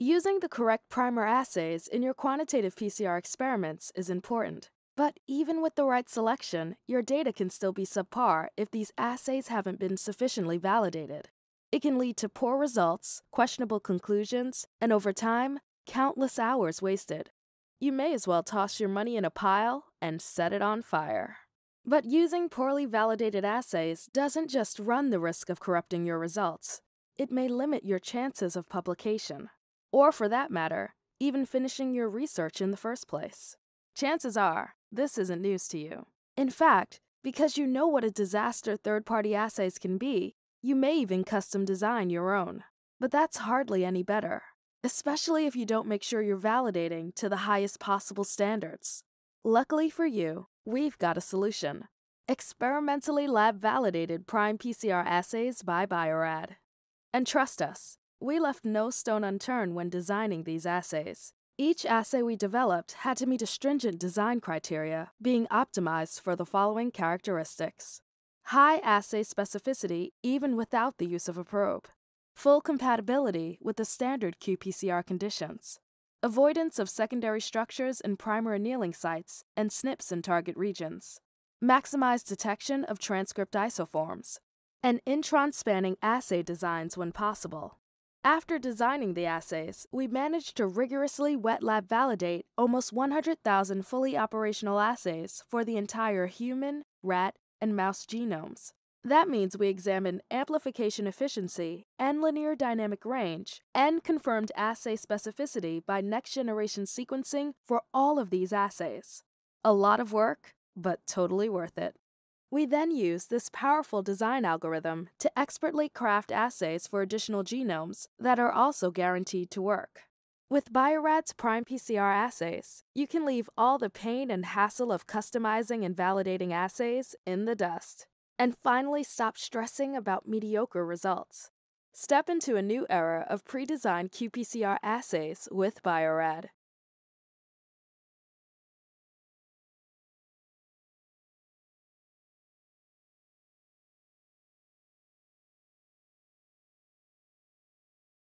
Using the correct primer assays in your quantitative PCR experiments is important. But even with the right selection, your data can still be subpar if these assays haven't been sufficiently validated. It can lead to poor results, questionable conclusions, and over time, countless hours wasted. You may as well toss your money in a pile and set it on fire. But using poorly validated assays doesn't just run the risk of corrupting your results, it may limit your chances of publication. Or, for that matter, even finishing your research in the first place. Chances are, this isn't news to you. In fact, because you know what a disaster third party assays can be, you may even custom design your own. But that's hardly any better, especially if you don't make sure you're validating to the highest possible standards. Luckily for you, we've got a solution. Experimentally lab validated PrimePCR assays by Bio-Rad. And trust us, we left no stone unturned when designing these assays. Each assay we developed had to meet a stringent design criteria, being optimized for the following characteristics. High assay specificity even without the use of a probe, full compatibility with the standard qPCR conditions, avoidance of secondary structures in primer annealing sites and SNPs in target regions, maximized detection of transcript isoforms, and intron spanning assay designs when possible. After designing the assays, we managed to rigorously wet lab validate almost 100,000 fully operational assays for the entire human, rat, and mouse genomes. That means we examined amplification efficiency and linear dynamic range and confirmed assay specificity by next generation sequencing for all of these assays. A lot of work, but totally worth it. We then use this powerful design algorithm to expertly craft assays for additional genomes that are also guaranteed to work. With Bio-Rad's PrimePCR assays, you can leave all the pain and hassle of customizing and validating assays in the dust, and finally stop stressing about mediocre results. Step into a new era of pre designed qPCR assays with Bio-Rad.